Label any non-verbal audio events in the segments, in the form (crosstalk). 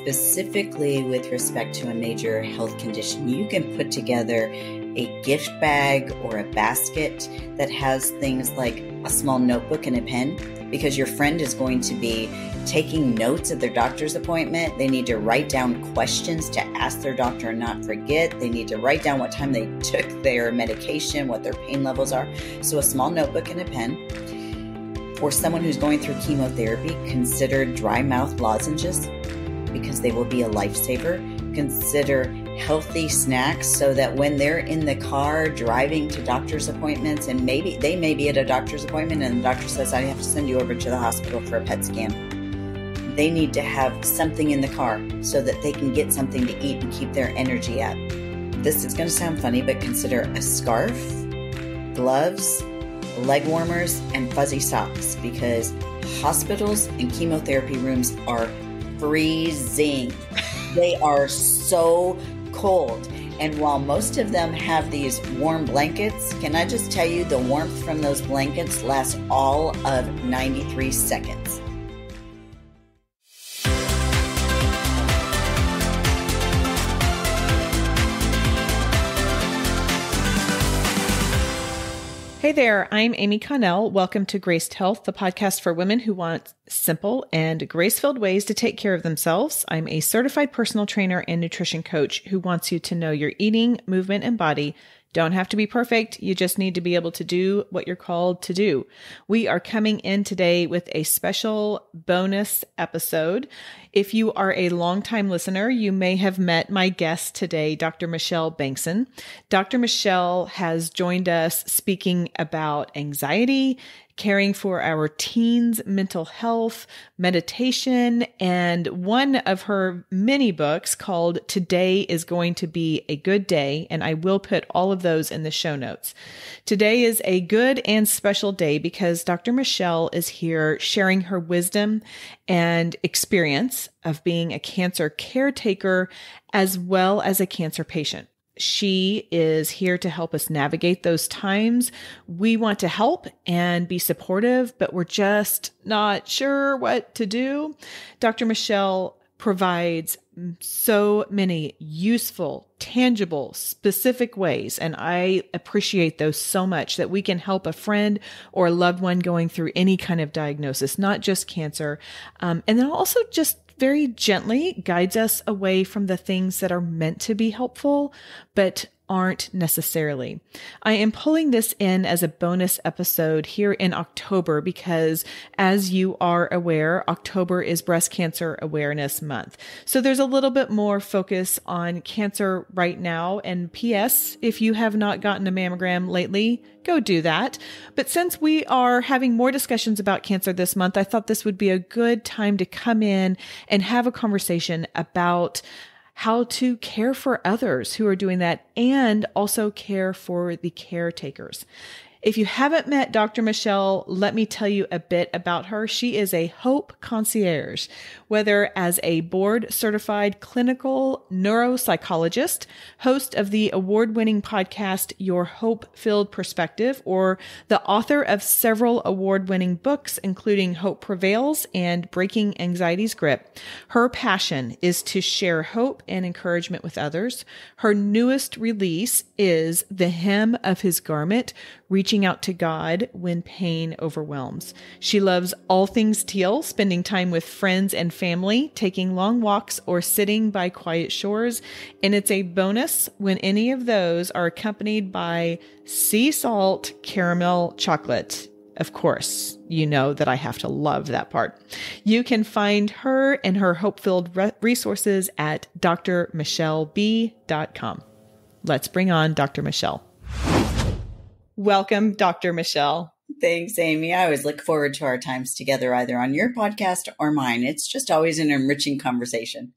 specifically with respect to a major health condition, you can put together a gift bag or a basket that has things like a small notebook and a pen because your friend is going to be taking notes at their doctor's appointment. They need to write down questions to ask their doctor and not forget. They need to write down what time they (laughs) took their medication, what their pain levels are. So, a small notebook and a pen. For someone who's going through chemotherapy, consider dry mouth lozenges because they will be a lifesaver. Consider healthy snacks so that when they're in the car driving to doctor's appointments and maybe they may be at a doctor's appointment and the doctor says I have to send you over to the hospital for a PET scan. They need to have something in the car so that they can get something to eat and keep their energy up. This is going to sound funny, but consider a scarf, gloves, leg warmers, and fuzzy socks because hospitals and chemotherapy rooms are freezing. They are so cold. And while most of them have these warm blankets, can I just tell you the warmth from those blankets lasts all of 93 seconds. Hey there, I'm Amy Connell. Welcome to Graced Health, the podcast for women who want simple and grace filled ways to take care of themselves. I'm a certified personal trainer and nutrition coach who wants you to know your eating, movement, and body don't have to be perfect. You just need to be able to do what you're called to do. We are coming in today with a special bonus episode. If you are a longtime listener, you may have met my guest today, Dr. Michelle Bengtson. Dr. Michelle has joined us speaking about anxiety caring for our teens' mental health, meditation, and one of her many books called Today is Going to Be a Good Day. And I will put all of those in the show notes. Today is a good and special day because Dr. Michelle is here sharing her wisdom and experience of being a cancer caretaker as well as a cancer patient. She is here to help us navigate those times. We want to help and be supportive, but we're just not sure what to do. Dr. Michelle provides so many useful, tangible, specific ways. And I appreciate those so much that we can help a friend or a loved one going through any kind of diagnosis, not just cancer. Um, and then also just very gently guides us away from the things that are meant to be helpful, but aren't necessarily. I am pulling this in as a bonus episode here in October because, as you are aware, October is Breast Cancer Awareness Month. So there's a little bit more focus on cancer right now. And P.S., if you have not gotten a mammogram lately, go do that. But since we are having more discussions about cancer this month, I thought this would be a good time to come in and have a conversation about how to care for others who are doing that and also care for the caretakers. If you haven't met Dr. Michelle, let me tell you a bit about her. She is a Hope concierge, whether as a board certified clinical neuropsychologist, host of the award winning podcast, Your Hope Filled Perspective, or the author of several award winning books, including Hope Prevails and Breaking Anxiety's Grip. Her passion is to share hope and encouragement with others. Her newest release is The Hem of His Garment, reaching out to God when pain overwhelms. She loves all things teal, spending time with friends and family, taking long walks, or sitting by quiet shores. And it's a bonus when any of those are accompanied by sea salt caramel chocolate. Of course, you know that I have to love that part. You can find her and her hope filled re- resources at drmichelleb.com. Let's bring on Dr. Michelle. Welcome, Dr. Michelle. Thanks, Amy. I always look forward to our times together, either on your podcast or mine. It's just always an enriching conversation.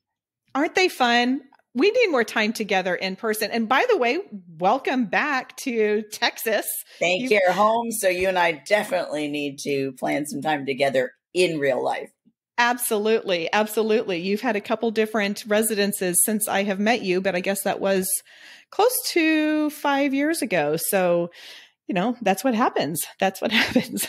Aren't they fun? We need more time together in person. And by the way, welcome back to Texas. Thank you. You're home. So you and I definitely need to plan some time together in real life. Absolutely. Absolutely. You've had a couple different residences since I have met you, but I guess that was close to five years ago. So you know, that's what happens. That's what (laughs) happens.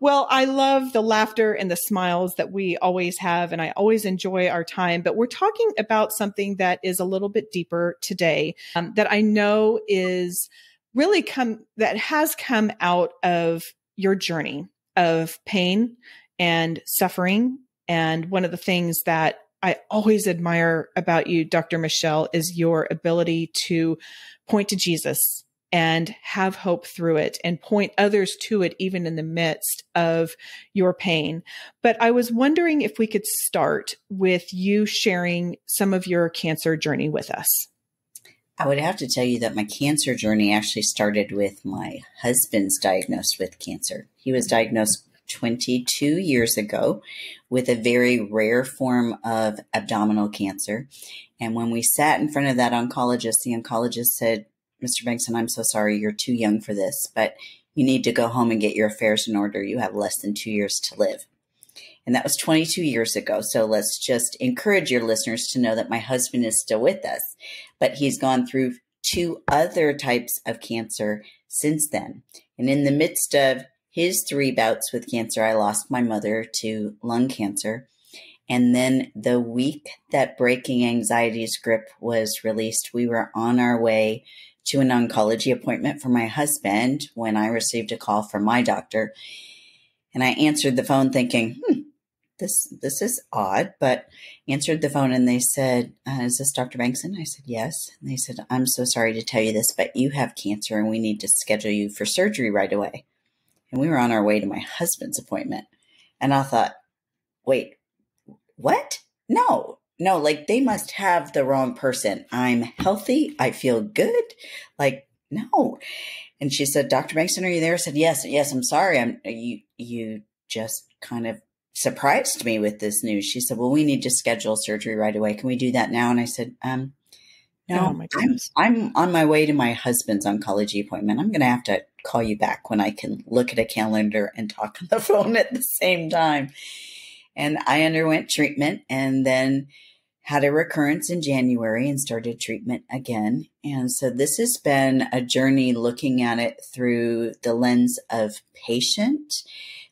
well, I love the laughter and the smiles that we always have, and I always enjoy our time. But we're talking about something that is a little bit deeper today um, that I know is really come, that has come out of your journey of pain and suffering. And one of the things that I always admire about you, Dr. Michelle, is your ability to point to Jesus and have hope through it and point others to it, even in the midst of your pain. But I was wondering if we could start with you sharing some of your cancer journey with us. I would have to tell you that my cancer journey actually started with my husband's diagnosed with cancer. He was diagnosed 22 years ago with a very rare form of abdominal cancer. And when we sat in front of that oncologist, the oncologist said, Mr. Bengtson, I'm so sorry, you're too young for this, but you need to go home and get your affairs in order. You have less than two years to live. And that was 22 years ago. So let's just encourage your listeners to know that my husband is still with us, but he's gone through two other types of cancer since then. And in the midst of his three bouts with cancer, I lost my mother to lung cancer. And then the week that Breaking Anxiety's grip was released, we were on our way to an oncology appointment for my husband when I received a call from my doctor. And I answered the phone thinking, hmm, this this is odd, but answered the phone and they said, uh, "Is this Dr. Bengtson?" I said, "Yes." And they said, "I'm so sorry to tell you this, but you have cancer and we need to schedule you for surgery right away." And we were on our way to my husband's appointment, and I thought, "Wait, what? No, no, like they must have the wrong person. I'm healthy. I feel good. Like, no. And she said, Dr. Bengtson, are you there? I said, yes, yes, I'm sorry. I'm you you just kind of surprised me with this news. She said, Well, we need to schedule surgery right away. Can we do that now? And I said, um, no, oh I'm, I'm on my way to my husband's oncology appointment. I'm going to have to call you back when I can look at a calendar and talk on the (laughs) phone at the same time. And I underwent treatment and then had a recurrence in January and started treatment again. And so this has been a journey looking at it through the lens of patient,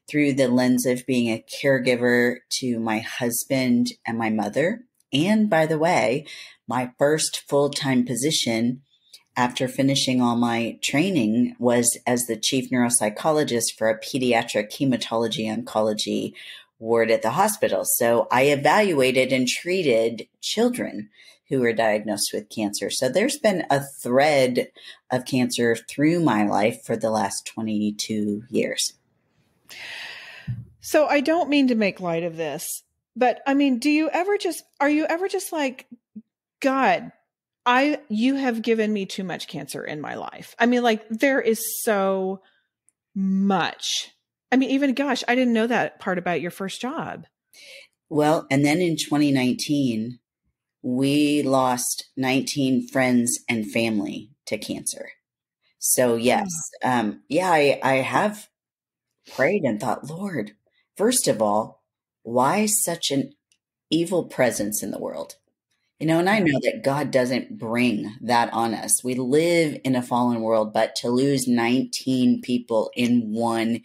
through the lens of being a caregiver to my husband and my mother. And by the way, my first full time position after finishing all my training was as the chief neuropsychologist for a pediatric hematology oncology ward at the hospital. So I evaluated and treated children who were diagnosed with cancer. So there's been a thread of cancer through my life for the last 22 years. So I don't mean to make light of this, but I mean, do you ever just, are you ever just like, God, I, you have given me too much cancer in my life? I mean, like, there is so much I mean, even gosh, I didn't know that part about your first job. Well, and then in 2019, we lost 19 friends and family to cancer. So yes, oh. um, yeah, I, I have prayed and thought, Lord, first of all, why such an evil presence in the world? You know, and I know that God doesn't bring that on us. We live in a fallen world, but to lose 19 people in one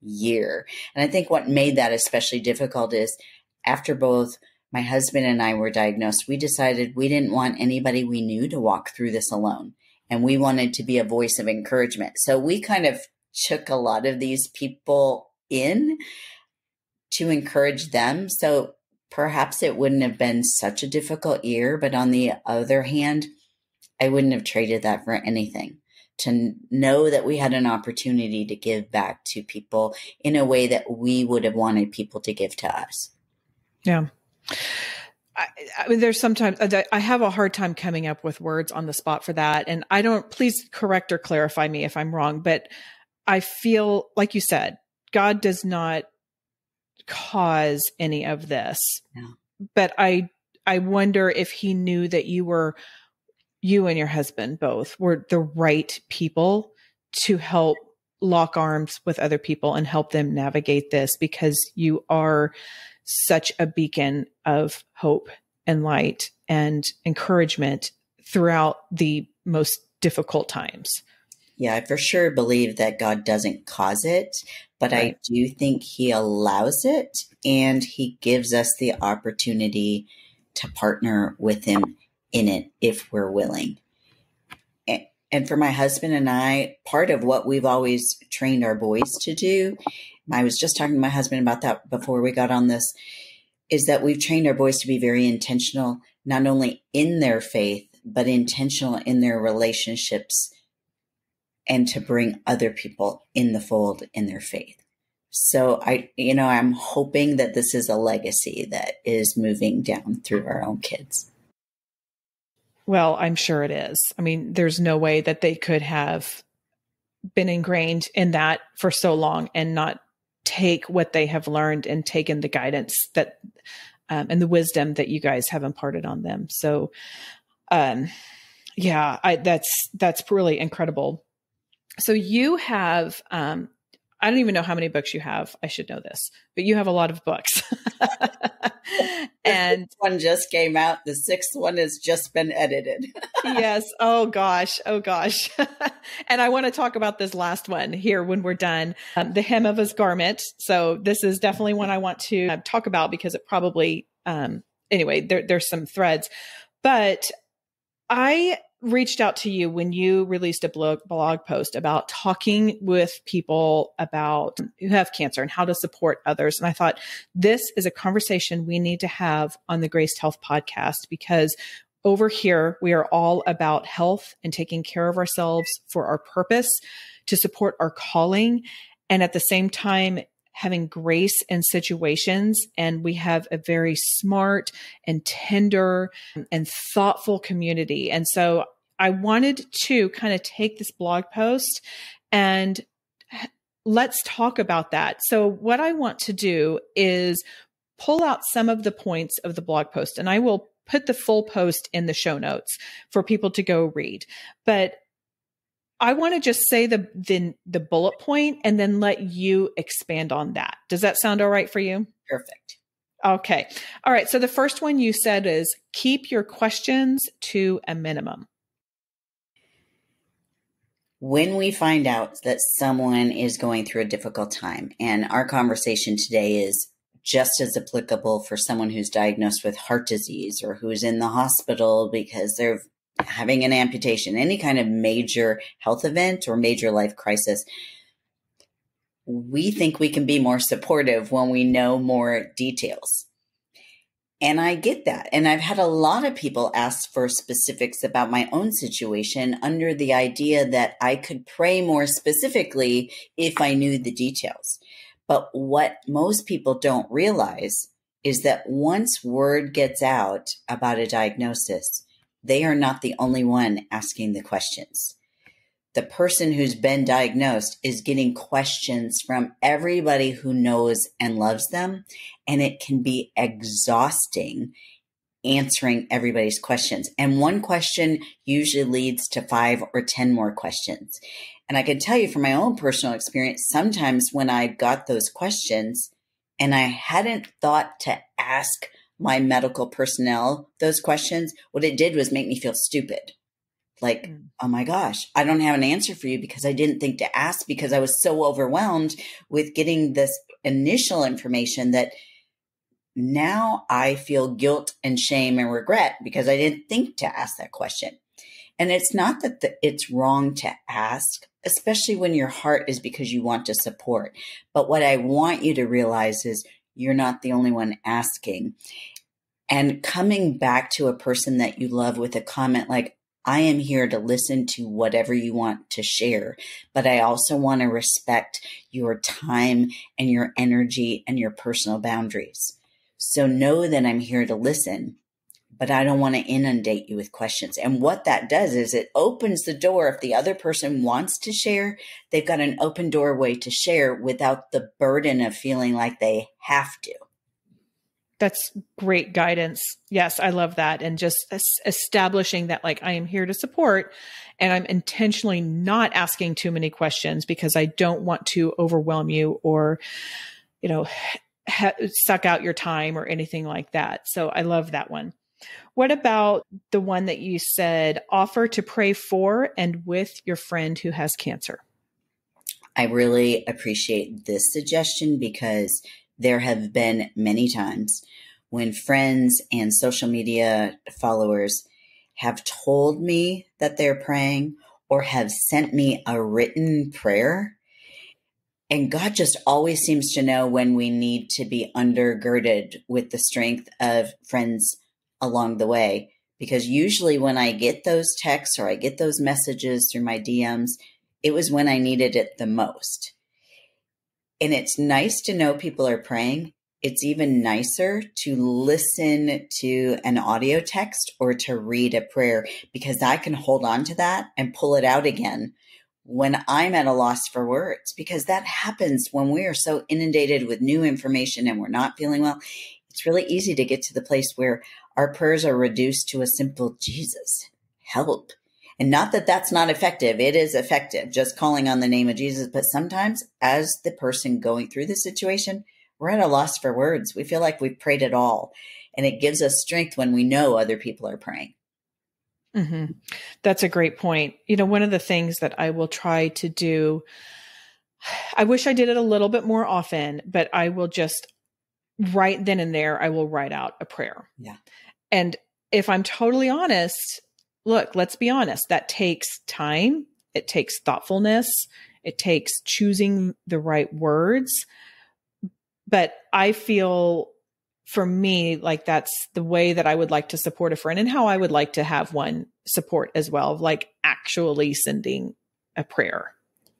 year. And I think what made that especially difficult is after both my husband and I were diagnosed, we decided we didn't want anybody we knew to walk through this alone. And we wanted to be a voice of encouragement. So we kind of took a lot of these people in to encourage them. So perhaps it wouldn't have been such a difficult year. But on the other hand, I wouldn't have traded that for anything to know that we had an opportunity to give back to people in a way that we would have wanted people to give to us. Yeah. I, I, mean, there's sometimes I have a hard time coming up with words on the spot for that. And I don't, please correct or clarify me if I'm wrong, but I feel like you said, God does not cause any of this. No. But I, I wonder if he knew that you were you and your husband both were the right people to help lock arms with other people and help them navigate this because you are such a beacon of hope and light and encouragement throughout the most difficult times. Yeah, I for sure believe that God doesn't cause it, but right. I do think He allows it and He gives us the opportunity to partner with Him in it if we're willing. And for my husband and I, part of what we've always trained our boys to do, I was just talking to my husband about that before we got on this, is that we've trained our boys to be very intentional, not only in their faith, but intentional in their relationships and to bring other people in the fold in their faith. So I, you know, I'm hoping that this is a legacy that is moving down through our own kids. Well, I'm sure it is. I mean, there's no way that they could have been ingrained in that for so long and not take what they have learned and taken the guidance that um, and the wisdom that you guys have imparted on them. So, um, yeah, I, that's that's really incredible. So you have um, I don't even know how many books you have. I should know this, but you have a lot of books. (laughs) and one just came out. The sixth one has just been edited. (laughs) yes. Oh gosh. Oh gosh. (laughs) and I want to talk about this last one here when we're done. Um, the hem of his garment. So this is definitely one I want to uh, talk about because it probably, um, anyway, there, there's some threads, but I reached out to you when you released a blog, blog post about talking with people about who have cancer and how to support others. And I thought this is a conversation we need to have on the Graced Health podcast because over here, we are all about health and taking care of ourselves for our purpose to support our calling. And at the same time, having grace in situations. And we have a very smart and tender and thoughtful community. And so I wanted to kind of take this blog post and let's talk about that. So, what I want to do is pull out some of the points of the blog post, and I will put the full post in the show notes for people to go read. But I want to just say the, the the bullet point and then let you expand on that. Does that sound all right for you? Perfect. Okay. All right. So the first one you said is keep your questions to a minimum. When we find out that someone is going through a difficult time, and our conversation today is just as applicable for someone who's diagnosed with heart disease or who's in the hospital because they're having an amputation, any kind of major health event or major life crisis, we think we can be more supportive when we know more details. And I get that. And I've had a lot of people ask for specifics about my own situation under the idea that I could pray more specifically if I knew the details. But what most people don't realize is that once word gets out about a diagnosis, they are not the only one asking the questions. The person who's been diagnosed is getting questions from everybody who knows and loves them. And it can be exhausting answering everybody's questions. And one question usually leads to five or 10 more questions. And I can tell you from my own personal experience, sometimes when I got those questions and I hadn't thought to ask my medical personnel those questions, what it did was make me feel stupid. Like, mm. oh my gosh, I don't have an answer for you because I didn't think to ask because I was so overwhelmed with getting this initial information that now I feel guilt and shame and regret because I didn't think to ask that question. And it's not that the, it's wrong to ask, especially when your heart is because you want to support. But what I want you to realize is you're not the only one asking. And coming back to a person that you love with a comment like, I am here to listen to whatever you want to share, but I also want to respect your time and your energy and your personal boundaries. So know that I'm here to listen, but I don't want to inundate you with questions. And what that does is it opens the door. If the other person wants to share, they've got an open doorway to share without the burden of feeling like they have to. That's great guidance. Yes, I love that. And just establishing that, like, I am here to support and I'm intentionally not asking too many questions because I don't want to overwhelm you or, you know, ha- suck out your time or anything like that. So I love that one. What about the one that you said offer to pray for and with your friend who has cancer? I really appreciate this suggestion because there have been many times when friends and social media followers have told me that they're praying or have sent me a written prayer. And God just always seems to know when we need to be undergirded with the strength of friends along the way. Because usually when I get those texts or I get those messages through my DMs, it was when I needed it the most. And it's nice to know people are praying. It's even nicer to listen to an audio text or to read a prayer because I can hold on to that and pull it out again when I'm at a loss for words because that happens when we are so inundated with new information and we're not feeling well. It's really easy to get to the place where our prayers are reduced to a simple Jesus, help. And not that that's not effective. It is effective, just calling on the name of Jesus. But sometimes, as the person going through the situation, we're at a loss for words. We feel like we've prayed it all. And it gives us strength when we know other people are praying. Mm-hmm. That's a great point. You know, one of the things that I will try to do, I wish I did it a little bit more often, but I will just right then and there, I will write out a prayer. Yeah. And if I'm totally honest, look, let's be honest, that takes time, it takes thoughtfulness, it takes choosing the right words. But I feel for me, like that's the way that I would like to support a friend and how I would like to have one support as well, like actually sending a prayer.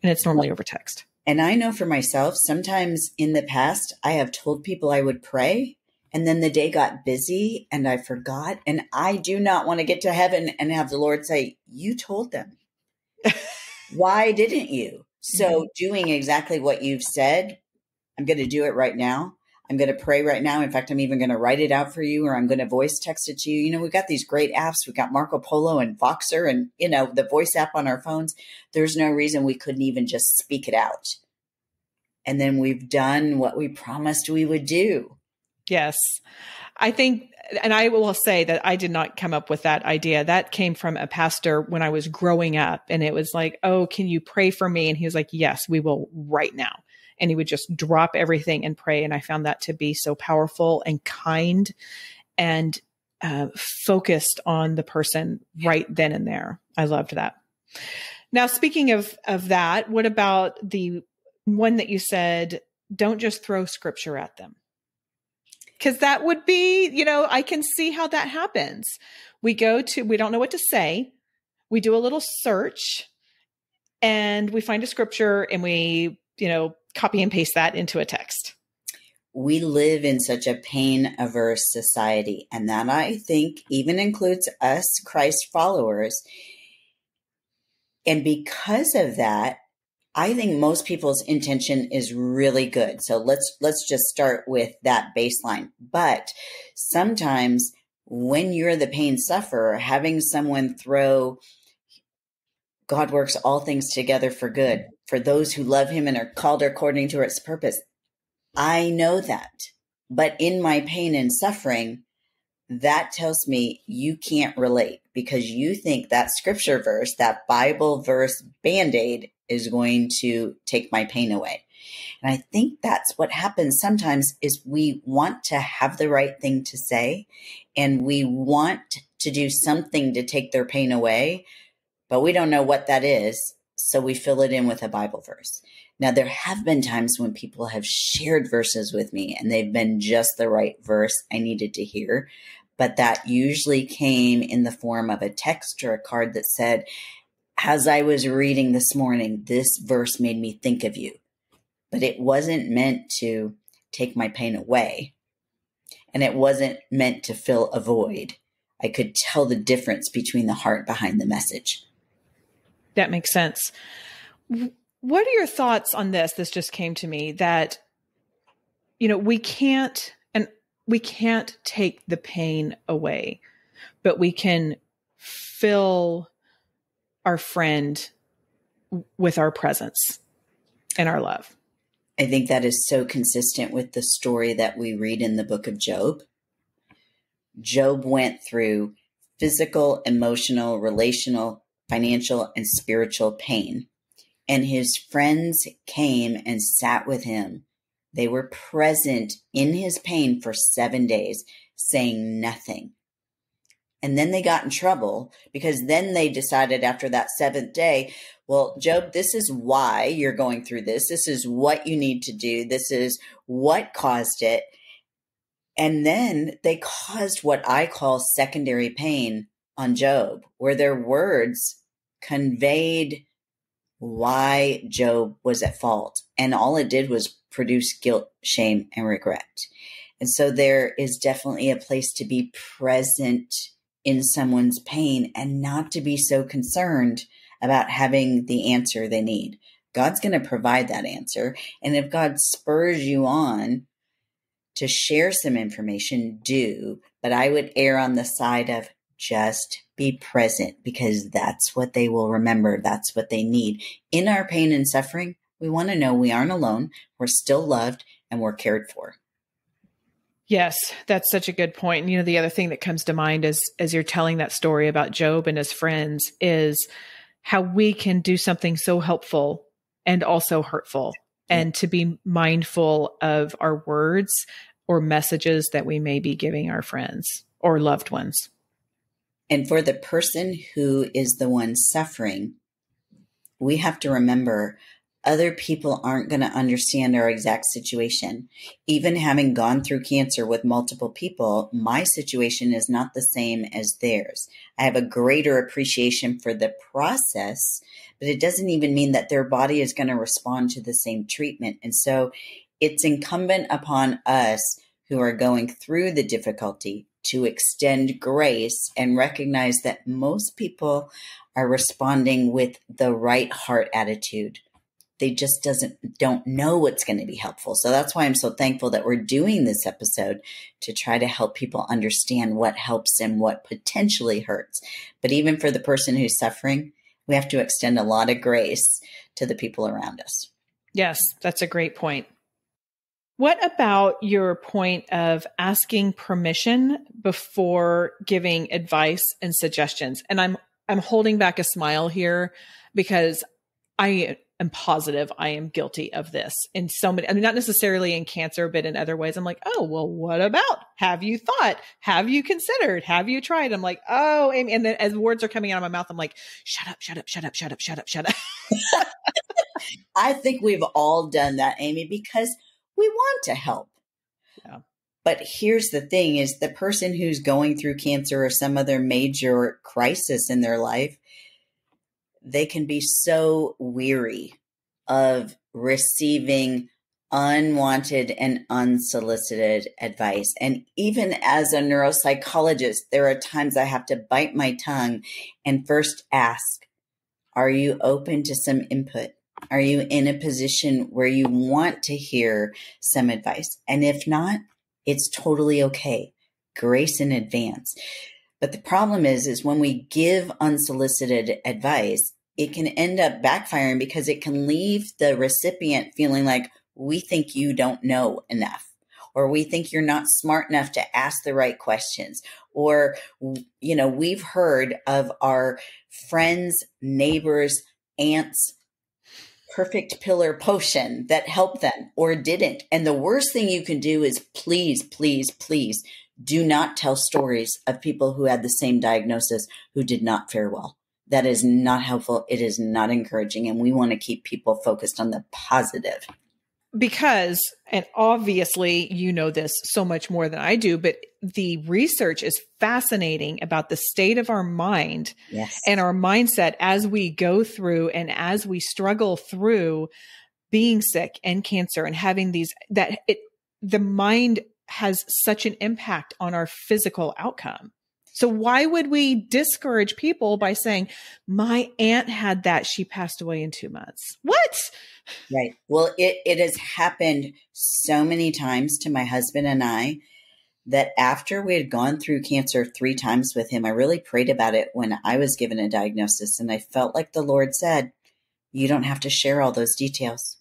And it's normally over text. And I know for myself, sometimes in the past, I have told people I would pray and then the day got busy and I forgot. And I do not want to get to heaven and have the Lord say, You told them. (laughs) Why didn't you? So, mm-hmm. doing exactly what you've said, I'm going to do it right now. I'm going to pray right now. In fact, I'm even going to write it out for you or I'm going to voice text it to you. You know, we've got these great apps. We've got Marco Polo and Voxer and, you know, the voice app on our phones. There's no reason we couldn't even just speak it out. And then we've done what we promised we would do. Yes. I think, and I will say that I did not come up with that idea. That came from a pastor when I was growing up. And it was like, oh, can you pray for me? And he was like, yes, we will right now. And he would just drop everything and pray. And I found that to be so powerful and kind and uh, focused on the person right then and there. I loved that. Now, speaking of, of that, what about the one that you said, don't just throw scripture at them? Because that would be, you know, I can see how that happens. We go to, we don't know what to say. We do a little search and we find a scripture and we, you know, copy and paste that into a text. We live in such a pain averse society. And that I think even includes us Christ followers. And because of that, I think most people's intention is really good. So let's let's just start with that baseline. But sometimes when you're the pain sufferer, having someone throw God works all things together for good for those who love him and are called according to its purpose. I know that. But in my pain and suffering, that tells me you can't relate because you think that scripture verse, that Bible verse band aid is going to take my pain away. And I think that's what happens sometimes is we want to have the right thing to say and we want to do something to take their pain away, but we don't know what that is. So we fill it in with a Bible verse. Now, there have been times when people have shared verses with me and they've been just the right verse I needed to hear, but that usually came in the form of a text or a card that said, as I was reading this morning, this verse made me think of you. But it wasn't meant to take my pain away. And it wasn't meant to fill a void. I could tell the difference between the heart behind the message. That makes sense. What are your thoughts on this? This just came to me that, you know, we can't, and we can't take the pain away, but we can fill our friend with our presence and our love. I think that is so consistent with the story that we read in the book of Job. Job went through physical, emotional, relational, financial, and spiritual pain. And his friends came and sat with him. They were present in his pain for seven days, saying nothing. And then they got in trouble because then they decided after that seventh day, well, Job, this is why you're going through this. This is what you need to do. This is what caused it. And then they caused what I call secondary pain on Job, where their words conveyed why Job was at fault. And all it did was produce guilt, shame, and regret. And so there is definitely a place to be present in someone's pain and not to be so concerned about having the answer they need. God's going to provide that answer. And if God spurs you on to share some information, do. But I would err on the side of just be present because that's what they will remember. That's what they need. In our pain and suffering, we want to know we aren't alone, we're still loved, and we're cared for. Yes, that's such a good point. And you know, the other thing that comes to mind as as you're telling that story about Job and his friends is how we can do something so helpful and also hurtful and to be mindful of our words or messages that we may be giving our friends or loved ones. And for the person who is the one suffering, we have to remember other people aren't going to understand our exact situation. Even having gone through cancer with multiple people, my situation is not the same as theirs. I have a greater appreciation for the process, but it doesn't even mean that their body is going to respond to the same treatment. And so it's incumbent upon us who are going through the difficulty to extend grace and recognize that most people are responding with the right heart attitude they just doesn't don't know what's going to be helpful. So that's why I'm so thankful that we're doing this episode to try to help people understand what helps and what potentially hurts. But even for the person who's suffering, we have to extend a lot of grace to the people around us. Yes, that's a great point. What about your point of asking permission before giving advice and suggestions? And I'm I'm holding back a smile here because I am positive I am guilty of this in so many, I mean, not necessarily in cancer, but in other ways. I'm like, oh, well, what about? Have you thought? Have you considered? Have you tried? I'm like, oh, Amy. And then as words are coming out of my mouth, I'm like, shut up, shut up, shut up, shut up, shut up, shut up. (laughs) I think we've all done that, Amy, because we want to help. Yeah. But here's the thing is the person who's going through cancer or some other major crisis in their life they can be so weary of receiving unwanted and unsolicited advice. And even as a neuropsychologist, there are times I have to bite my tongue and first ask, Are you open to some input? Are you in a position where you want to hear some advice? And if not, it's totally okay. Grace in advance. But the problem is, is when we give unsolicited advice, it can end up backfiring because it can leave the recipient feeling like we think you don't know enough or we think you're not smart enough to ask the right questions or you know we've heard of our friends neighbors aunts perfect pillar potion that helped them or didn't and the worst thing you can do is please please please do not tell stories of people who had the same diagnosis who did not fare well that is not helpful. It is not encouraging. And we want to keep people focused on the positive. Because, and obviously you know this so much more than I do, but the research is fascinating about the state of our mind yes. and our mindset as we go through and as we struggle through being sick and cancer and having these, that it, the mind has such an impact on our physical outcome. So why would we discourage people by saying, my aunt had that. She passed away in two months. What? Right. Well, it, it has happened so many times to my husband and I that after we had gone through cancer three times with him, I really prayed about it when I was given a diagnosis. And I felt like the Lord said, you don't have to share all those details.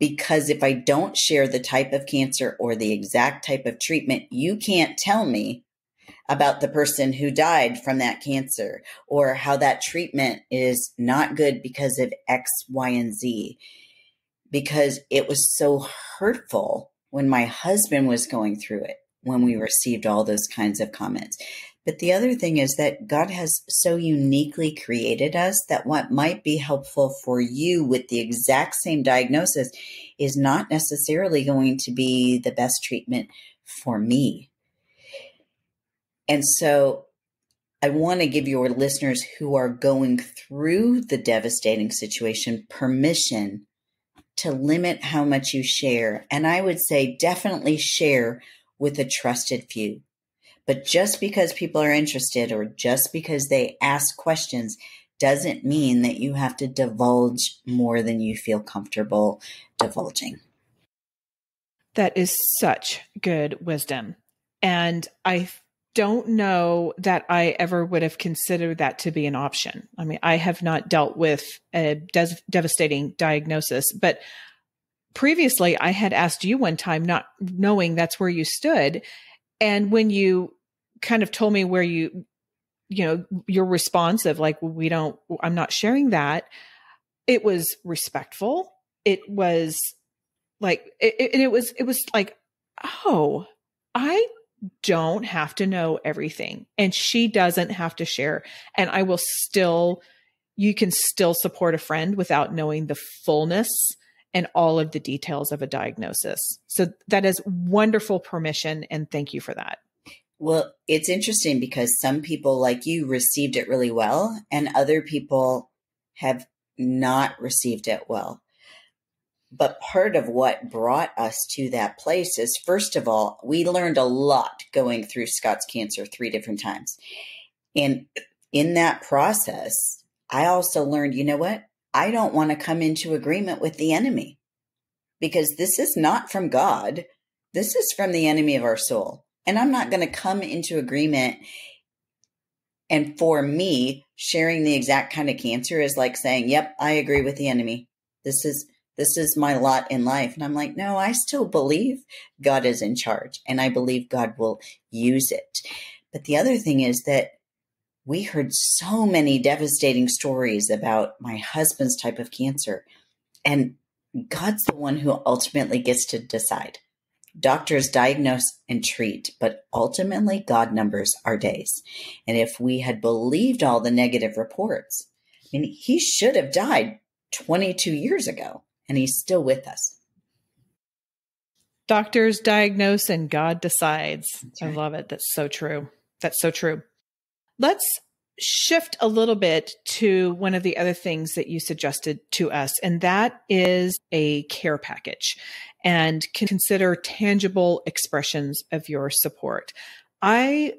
Because if I don't share the type of cancer or the exact type of treatment, you can't tell me about the person who died from that cancer or how that treatment is not good because of X, Y, and Z. Because it was so hurtful when my husband was going through it, when we received all those kinds of comments. But the other thing is that God has so uniquely created us that what might be helpful for you with the exact same diagnosis is not necessarily going to be the best treatment for me. And so I want to give your listeners who are going through the devastating situation permission to limit how much you share. And I would say definitely share with a trusted few. But just because people are interested or just because they ask questions doesn't mean that you have to divulge more than you feel comfortable divulging. That is such good wisdom. And I don't know that I ever would have considered that to be an option. I mean, I have not dealt with a des- devastating diagnosis, but previously I had asked you one time, not knowing that's where you stood. And when you kind of told me where you, you know, your response of like, we don't, I'm not sharing that, it was respectful. It was like, it, it, it was, it was like, oh, I don't have to know everything and she doesn't have to share and i will still you can still support a friend without knowing the fullness and all of the details of a diagnosis. So that is wonderful permission and thank you for that. Well it's interesting because some people like you received it really well and other people have not received it well but part of what brought us to that place is, first of all, we learned a lot going through Scott's cancer three different times. And in that process, I also learned, you know what? I don't want to come into agreement with the enemy because this is not from God. This is from the enemy of our soul. And I'm not going to come into agreement. And for me, sharing the exact kind of cancer is like saying, yep, I agree with the enemy. This is this is my lot in life. And I'm like, no, I still believe God is in charge and I believe God will use it. But the other thing is that we heard so many devastating stories about my husband's type of cancer. And God's the one who ultimately gets to decide. Doctors diagnose and treat, but ultimately God numbers our days. And if we had believed all the negative reports, I mean, he should have died 22 years ago and he's still with us. Doctors diagnose and God decides. Right. I love it. That's so true. That's so true. Let's shift a little bit to one of the other things that you suggested to us, and that is a care package and can consider tangible expressions of your support. I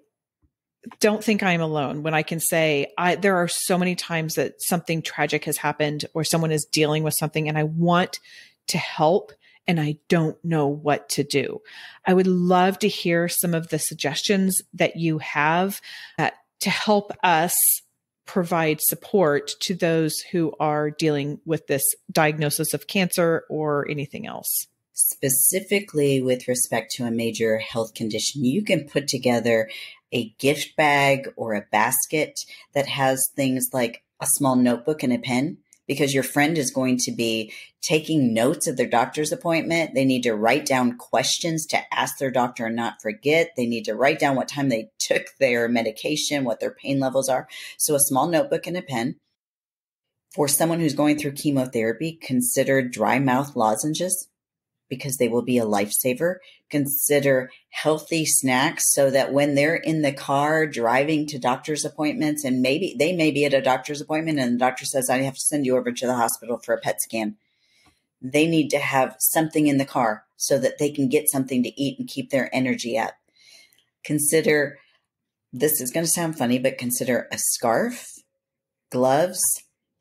don't think I'm alone when I can say I there are so many times that something tragic has happened or someone is dealing with something and I want to help and I don't know what to do. I would love to hear some of the suggestions that you have uh, to help us provide support to those who are dealing with this diagnosis of cancer or anything else. Specifically, with respect to a major health condition, you can put together a gift bag or a basket that has things like a small notebook and a pen because your friend is going to be taking notes of their doctor's appointment. They need to write down questions to ask their doctor and not forget. They need to write down what time they took their medication, what their pain levels are. So, a small notebook and a pen. For someone who's going through chemotherapy, consider dry mouth lozenges because they will be a lifesaver. Consider healthy snacks so that when they're in the car driving to doctor's appointments, and maybe they may be at a doctor's appointment and the doctor says, I have to send you over to the hospital for a PET scan. They need to have something in the car so that they can get something to eat and keep their energy up. Consider this is going to sound funny, but consider a scarf, gloves,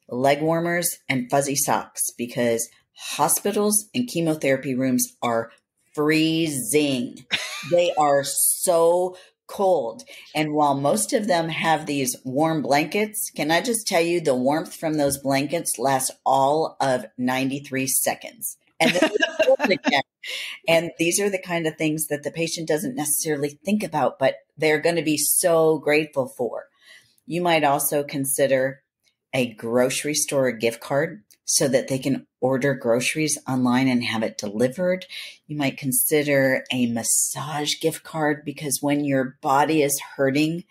leg warmers, and fuzzy socks because hospitals and chemotherapy rooms are freezing. they are so cold. And while most of them have these warm blankets, can I just tell you the warmth from those blankets lasts all of 93 seconds. And. (laughs) And these are the kind of things that the patient doesn't necessarily think about, but they're going to be so grateful for. You might also consider a grocery store gift card so that they can order groceries online and have it delivered. You might consider a massage gift card because when your body is hurting,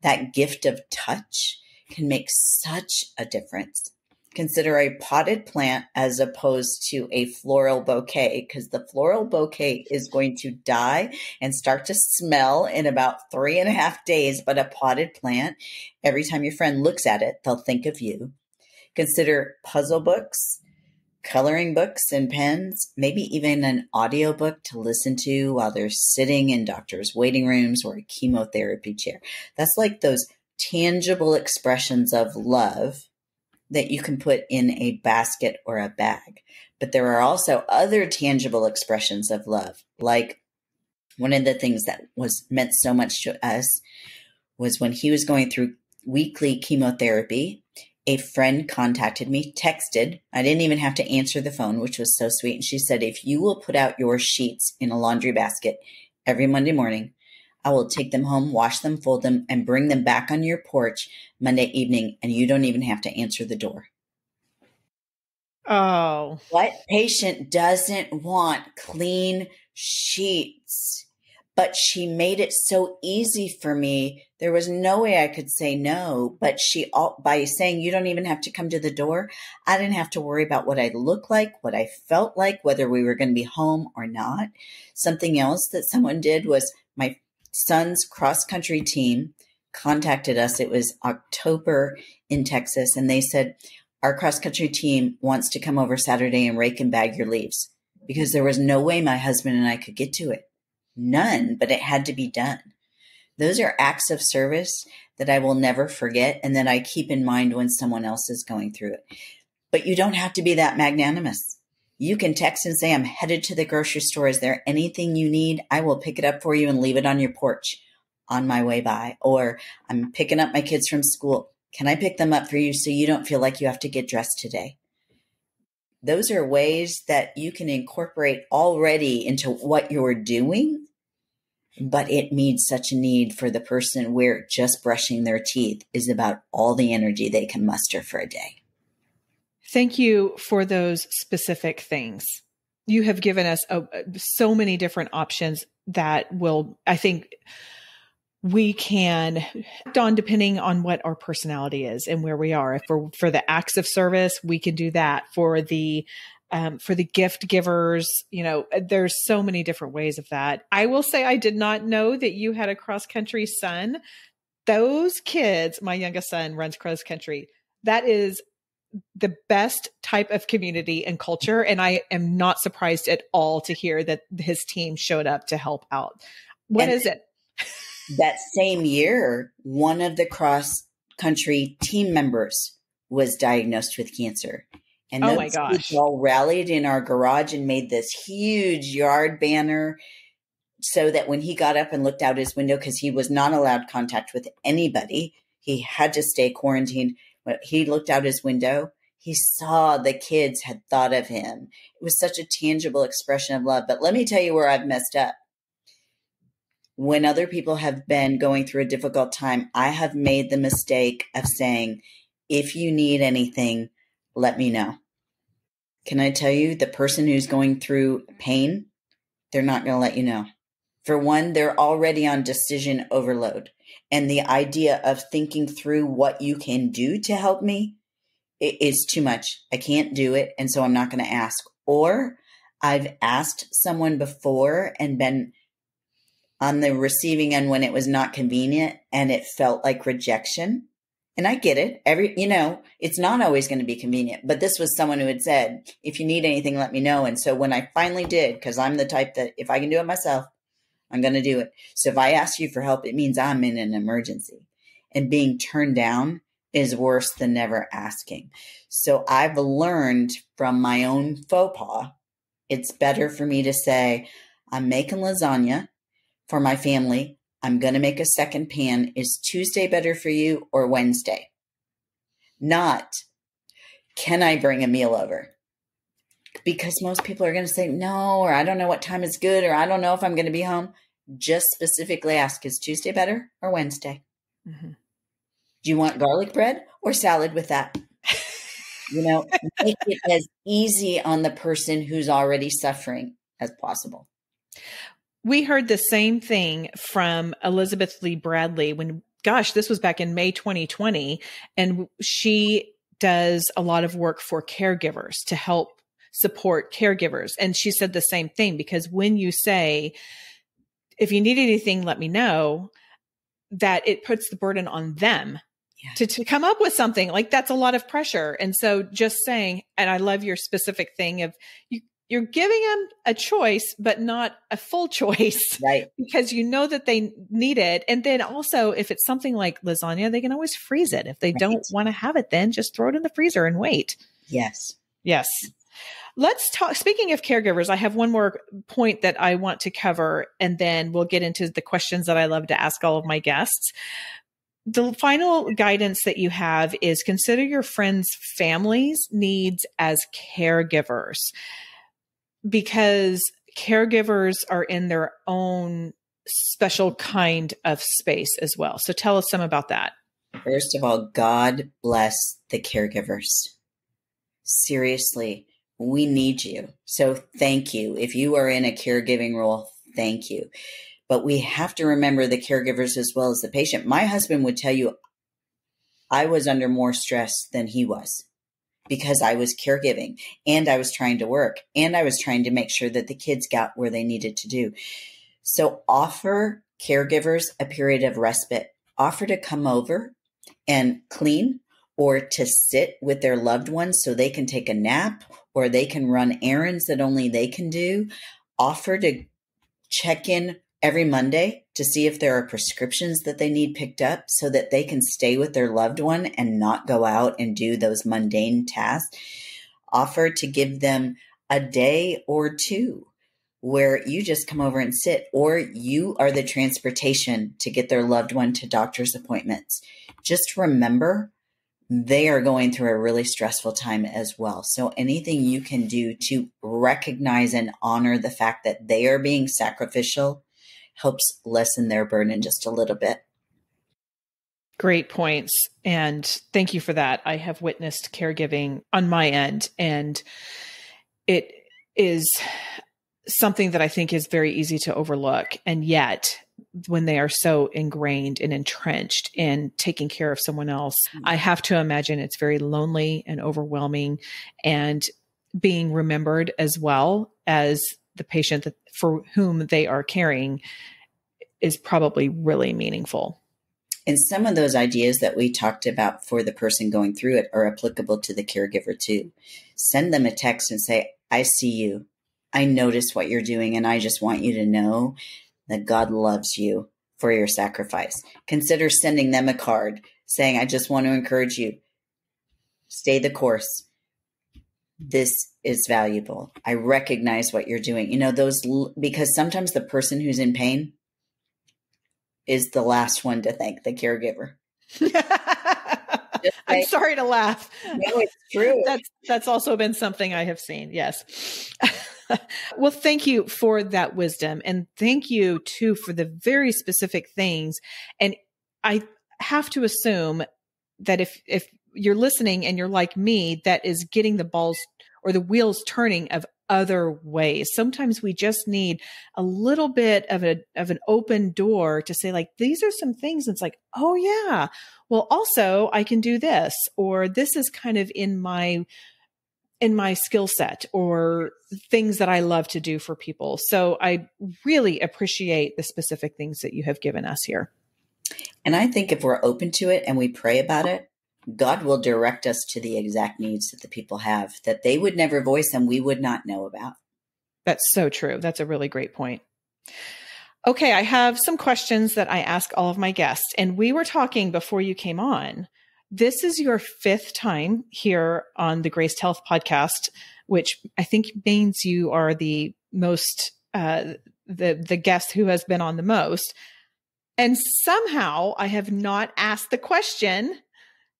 that gift of touch can make such a difference. Consider a potted plant as opposed to a floral bouquet because the floral bouquet is going to die and start to smell in about three and a half days. But a potted plant, every time your friend looks at it, they'll think of you. Consider puzzle books, coloring books and pens, maybe even an audiobook to listen to while they're sitting in doctors' waiting rooms or a chemotherapy chair. That's like those tangible expressions of love that you can put in a basket or a bag. But there are also other tangible expressions of love, like one of the things that was meant so much to us was when he was going through weekly chemotherapy a friend contacted me, texted. I didn't even have to answer the phone, which was so sweet. And she said, If you will put out your sheets in a laundry basket every Monday morning, I will take them home, wash them, fold them, and bring them back on your porch Monday evening, and you don't even have to answer the door. Oh. What patient doesn't want clean sheets? But she made it so easy for me there was no way I could say no, but she, by saying you don't even have to come to the door, I didn't have to worry about what I looked like, what I felt like, whether we were going to be home or not. Something else that someone did was my son's cross country team contacted us. It was October in Texas, and they said, Our cross country team wants to come over Saturday and rake and bag your leaves because there was no way my husband and I could get to it. None, but it had to be done. Those are acts of service that I will never forget and that I keep in mind when someone else is going through it. But you don't have to be that magnanimous. You can text and say, I'm headed to the grocery store. Is there anything you need? I will pick it up for you and leave it on your porch on my way by. Or I'm picking up my kids from school. Can I pick them up for you so you don't feel like you have to get dressed today? Those are ways that you can incorporate already into what you're doing but it meets such a need for the person where just brushing their teeth is about all the energy they can muster for a day. Thank you for those specific things. You have given us a, so many different options that will, I think, we can act on depending on what our personality is and where we are. If we're for the acts of service, we can do that. For the um, for the gift givers. You know, uh, there's so many different ways of that. I will say I did not know that you had a cross country son. Those kids, my youngest son runs cross country. That is the best type of community and culture. And I am not surprised at all to hear that his team showed up to help out. What and is it? That same year, one of the cross country team members was diagnosed with cancer. And oh my gosh. all rallied in our garage and made this huge yard banner so that when he got up and looked out his window, because he was not allowed contact with anybody, he had to stay quarantined. When he looked out his window, he saw the kids had thought of him. It was such a tangible expression of love. But let me tell you where I've messed up. When other people have been going through a difficult time, I have made the mistake of saying, if you need anything, let me know. Can I tell you, the person who's going through pain, they're not going to let you know. For one, they're already on decision overload. And the idea of thinking through what you can do to help me is too much. I can't do it. And so I'm not going to ask. Or I've asked someone before and been on the receiving end when it was not convenient and it felt like rejection. And I get it. Every, you know, it's not always going to be convenient, but this was someone who had said, if you need anything, let me know. And so when I finally did, because I'm the type that if I can do it myself, I'm going to do it. So if I ask you for help, it means I'm in an emergency. And being turned down is worse than never asking. So I've learned from my own faux pas, it's better for me to say, I'm making lasagna for my family. I'm going to make a second pan. Is Tuesday better for you or Wednesday? Not, can I bring a meal over? because most people are going to say no, or I don't know what time is good, or I don't know if I'm going to be home. Just specifically ask is Tuesday better or Wednesday? Mm-hmm. Do you want garlic bread or salad with that? you know, make it as easy on the person who's already suffering as possible. We heard the same thing from Elizabeth Lee Bradley when, gosh, this was back in May 2020. And she does a lot of work for caregivers to help support caregivers. And she said the same thing because when you say, if you need anything, let me know, that it puts the burden on them yeah. to, to come up with something like that's a lot of pressure. And so just saying, and I love your specific thing of you, you're giving them a choice, but not a full (laughs) choice. Right. Because you know that they need it. And then also, if it's something like lasagna, they can always freeze it. If they right. don't want to have it, then just throw it in the freezer and wait. Yes. Yes. Let's talk. Speaking of caregivers, I have one more point that I want to cover, and then we'll get into the questions that I love to ask all of my guests. The final guidance that you have is consider your friends' families' needs as caregivers because caregivers are in their own special kind of space as well. So tell us some about that. First of all, God bless the caregivers. Seriously, we need you. So thank you. If you are in a caregiving role, thank you. But we have to remember the caregivers as well as the patient. My husband would tell you I was under more stress than he was because I was caregiving and I was trying to work and I was trying to make sure that the kids got where they needed to do. So offer caregivers a period of respite. Offer to come over and clean or to sit with their loved ones so they can take a nap or they can run errands that only they can do. Offer to check in every Monday to see if there are prescriptions that they need picked up so that they can stay with their loved one and not go out and do those mundane tasks. Offer to give them a day or two where you just come over and sit, or you are the transportation to get their loved one to doctor's appointments. Just remember they are going through a really stressful time as well. So anything you can do to recognize and honor the fact that they are being sacrificial helps lessen their burden just a little bit. Great points. And thank you for that. I have witnessed caregiving on my end, and it is something that I think is very easy to overlook. And yet, when they are so ingrained and entrenched in taking care of someone else, mm-hmm. I have to imagine it's very lonely and overwhelming and being remembered as well as the patient that, for whom they are caring is probably really meaningful. And some of those ideas that we talked about for the person going through it are applicable to the caregiver too. Send them a text and say, I see you. I notice what you're doing, and I just want you to know that God loves you for your sacrifice. Consider sending them a card saying, I just want to encourage you. Stay the course. This is valuable. I recognize what you're doing. You know, those, because sometimes the person who's in pain is the last one to thank the caregiver. (laughs) I'm sorry to laugh. No, it's true. That's that's also been something I have seen. Yes. (laughs) well, thank you for that wisdom and thank you too for the very specific things. And I have to assume that if if you're listening and you're like me that is getting the balls or the wheels turning of other ways. Sometimes we just need a little bit of a of an open door to say like these are some things it's like, "Oh yeah. Well, also I can do this or this is kind of in my in my skill set or things that I love to do for people. So I really appreciate the specific things that you have given us here. And I think if we're open to it and we pray about it, God will direct us to the exact needs that the people have that they would never voice and we would not know about. That's so true. That's a really great point. Okay, I have some questions that I ask all of my guests. And we were talking before you came on. This is your fifth time here on the Graced Health podcast, which I think means you are the most uh, the the guest who has been on the most. And somehow I have not asked the question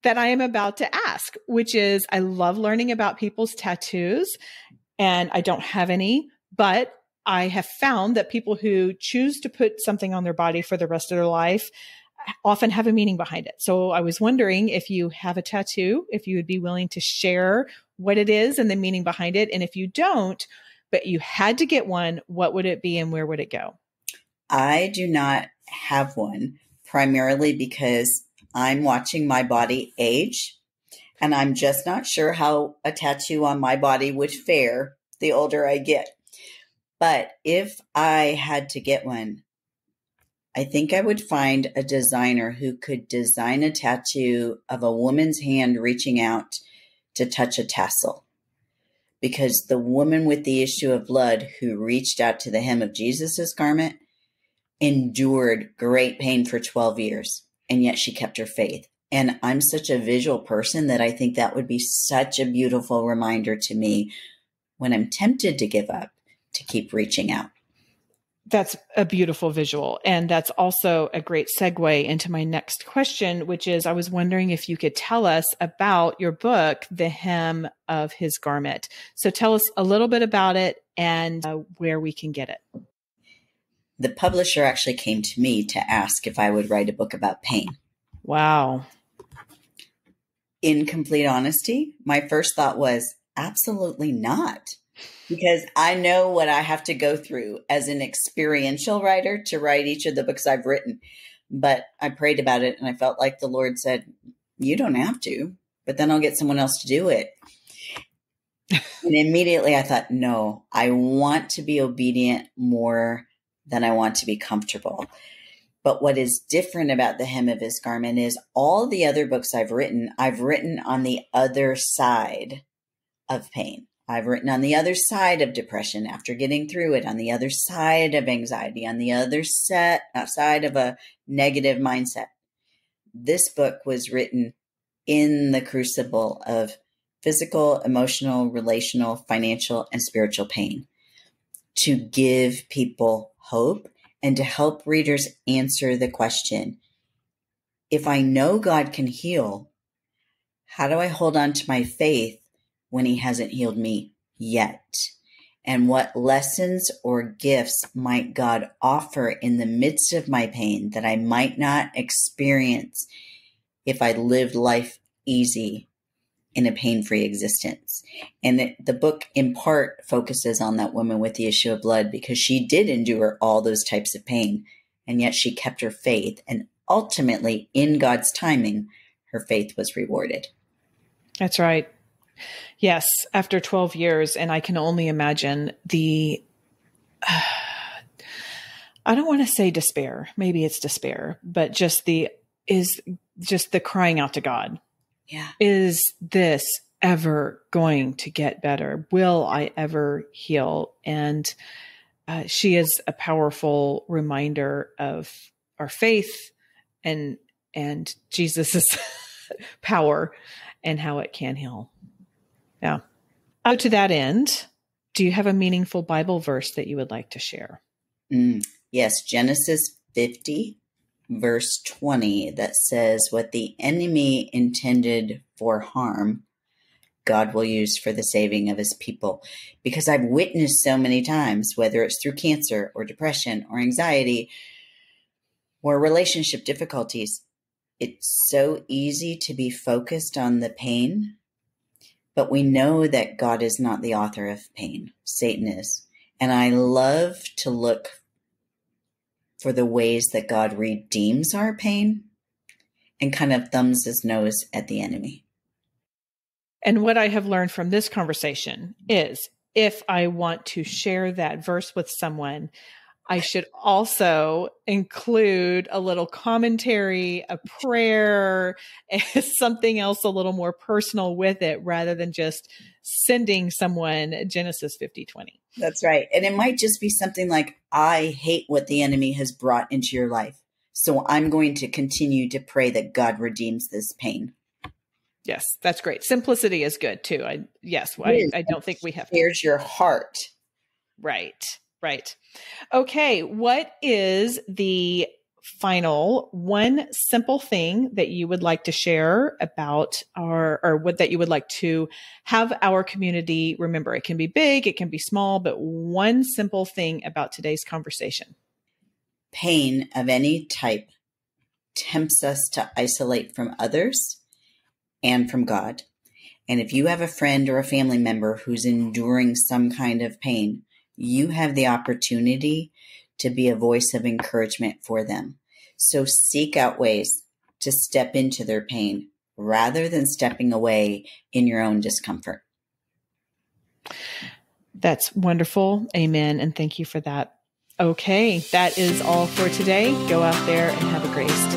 that I am about to ask, which is I love learning about people's tattoos. and I don't have any, but I have found that people who choose to put something on their body for the rest of their life often have a meaning behind it. So I was wondering if you have a tattoo, if you would be willing to share what it is and the meaning behind it. And if you don't, but you had to get one, what would it be and where would it go? I do not have one primarily because I'm watching my body age and I'm just not sure how a tattoo on my body would fare the older I get. But if I had to get one, I think I would find a designer who could design a tattoo of a woman's hand reaching out to touch a tassel. Because the woman with the issue of blood who reached out to the hem of Jesus's garment endured great pain for 12 years, and yet she kept her faith. And I'm such a visual person that I think that would be such a beautiful reminder to me when I'm tempted to give up to keep reaching out. That's a beautiful visual. And that's also a great segue into my next question, which is I was wondering if you could tell us about your book, The Hem of His Garment. So tell us a little bit about it and uh, where we can get it. The publisher actually came to me to ask if I would write a book about pain. Wow. In complete honesty, my first thought was absolutely not because I know what I have to go through as an experiential writer to write each of the books I've written. But I prayed about it and I felt like the Lord said, You don't have to, but then I'll get someone else to do it. (laughs) and immediately I thought, No, I want to be obedient more than I want to be comfortable. But what is different about the hem of his garment is all the other books I've written, I've written on the other side of pain. I've written on the other side of depression after getting through it, on the other side of anxiety, on the other set, uh, side of a negative mindset. This book was written in the crucible of physical, emotional, relational, financial, and spiritual pain to give people hope and to help readers answer the question if I know God can heal, how do I hold on to my faith when he hasn't healed me yet? And what lessons or gifts might God offer in the midst of my pain that I might not experience if I lived life easy in a pain free existence? And it, the book, in part, focuses on that woman with the issue of blood because she did endure all those types of pain, and yet she kept her faith. And ultimately, in God's timing, her faith was rewarded. That's right. Yes, after 12 years. And I can only imagine the, uh, (sighs) I don't want to say despair. Maybe it's despair, but just the, is just the crying out to God. Yeah. Is this ever going to get better? Will I ever heal? And uh, she is a powerful reminder of our faith and and Jesus's (laughs) power and how it can heal. Yeah. So to that end, do you have a meaningful Bible verse that you would like to share? Mm, yes, Genesis 50, verse 20, that says, What the enemy intended for harm, God will use for the saving of his people. Because I've witnessed so many times, whether it's through cancer or depression or anxiety or relationship difficulties, it's so easy to be focused on the pain but we know that God is not the author of pain, Satan is. And I love to look for the ways that God redeems our pain and kind of thumbs his nose at the enemy. And what I have learned from this conversation is if I want to share that verse with someone, I should also include a little commentary, a prayer, (laughs) something else a little more personal with it rather than just sending someone Genesis 50 20. That's right. And it might just be something like, I hate what the enemy has brought into your life. So I'm going to continue to pray that God redeems this pain. Yes, that's great. Simplicity is good too. I yes, I, I don't think we have. Here's your heart. Right. Right. Okay. What is the final, one simple thing that you would like to share about our, or what that you would like to have our community remember. It can be big, it can be small, but one simple thing about today's conversation. Pain of any type tempts us to isolate from others and from God. And if you have a friend or a family member who's enduring some kind of pain, you have the opportunity to be a voice of encouragement for them. So seek out ways to step into their pain rather than stepping away in your own discomfort. That's wonderful. Amen. And thank you for that. Okay, that is all for today. Go out there and have a grace